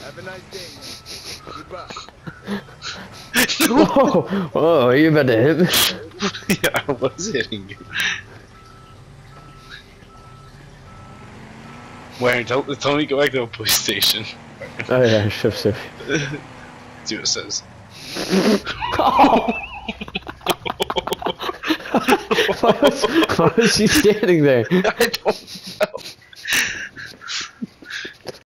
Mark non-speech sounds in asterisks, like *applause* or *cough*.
Have a nice day. Goodbye. Whoa, whoa, are you about to hit me? *laughs* yeah, I was hitting you. Where? Tell, tell me to go back to a police station. Oh yeah, shift shift. *laughs* See what it says. *laughs* why, was, why was she standing there? I don't know.